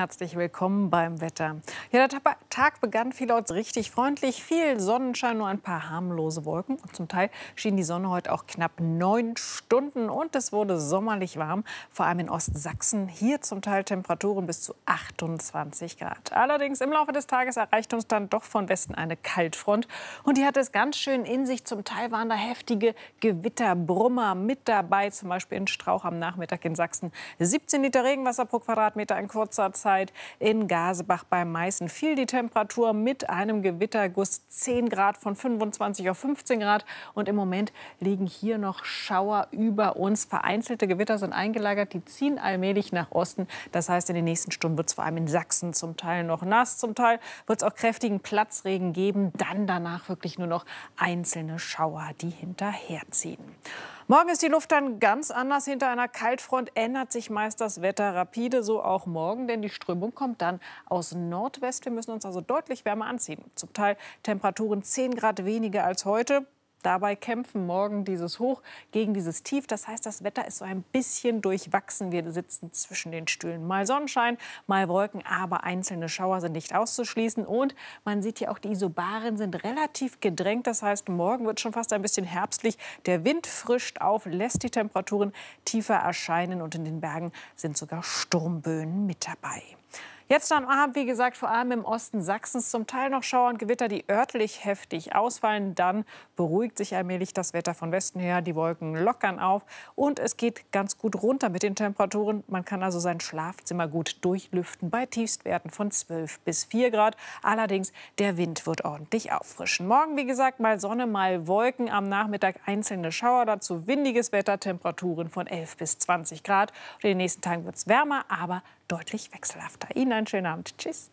Herzlich willkommen beim Wetter. Ja, der Tag begann vielerorts richtig freundlich. Viel Sonnenschein, nur ein paar harmlose Wolken. Und zum Teil schien die Sonne heute auch knapp neun Stunden. Und es wurde sommerlich warm, vor allem in Ostsachsen. Hier zum Teil Temperaturen bis zu 28 Grad. Allerdings im Laufe des Tages erreicht uns dann doch von Westen eine Kaltfront. Und die hat es ganz schön in sich. Zum Teil waren da heftige Gewitterbrummer mit dabei. Zum Beispiel in Strauch am Nachmittag in Sachsen. 17 Liter Regenwasser pro Quadratmeter in kurzer Zeit. Zeit. In Gasebach bei Meißen fiel die Temperatur mit einem Gewitterguss 10 Grad von 25 auf 15 Grad. Und im Moment liegen hier noch Schauer über uns. Vereinzelte Gewitter sind eingelagert. Die ziehen allmählich nach Osten. Das heißt, in den nächsten Stunden wird es vor allem in Sachsen zum Teil noch nass. Zum Teil wird es auch kräftigen Platzregen geben. Dann danach wirklich nur noch einzelne Schauer, die hinterherziehen. Morgen ist die Luft dann ganz anders. Hinter einer Kaltfront ändert sich meist das Wetter rapide, so auch morgen, denn die Strömung kommt dann aus Nordwest. Wir müssen uns also deutlich wärmer anziehen. Zum Teil Temperaturen 10 Grad weniger als heute. Dabei kämpfen morgen dieses Hoch gegen dieses Tief. Das heißt, das Wetter ist so ein bisschen durchwachsen. Wir sitzen zwischen den Stühlen. Mal Sonnenschein, mal Wolken, aber einzelne Schauer sind nicht auszuschließen. Und man sieht hier auch, die Isobaren sind relativ gedrängt. Das heißt, morgen wird schon fast ein bisschen herbstlich. Der Wind frischt auf, lässt die Temperaturen tiefer erscheinen. Und in den Bergen sind sogar Sturmböen mit dabei. Jetzt am Abend, wie gesagt, vor allem im Osten Sachsens zum Teil noch Schauer und Gewitter, die örtlich heftig ausfallen. Dann beruhigt sich allmählich das Wetter von Westen her. Die Wolken lockern auf und es geht ganz gut runter mit den Temperaturen. Man kann also sein Schlafzimmer gut durchlüften bei Tiefstwerten von 12 bis 4 Grad. Allerdings, der Wind wird ordentlich auffrischen. Morgen, wie gesagt, mal Sonne, mal Wolken. Am Nachmittag einzelne Schauer, dazu windiges Wetter, Temperaturen von 11 bis 20 Grad. Und in den nächsten Tagen wird es wärmer, aber deutlich wechselhafter. Ihnen einen schönen Abend. Tschüss.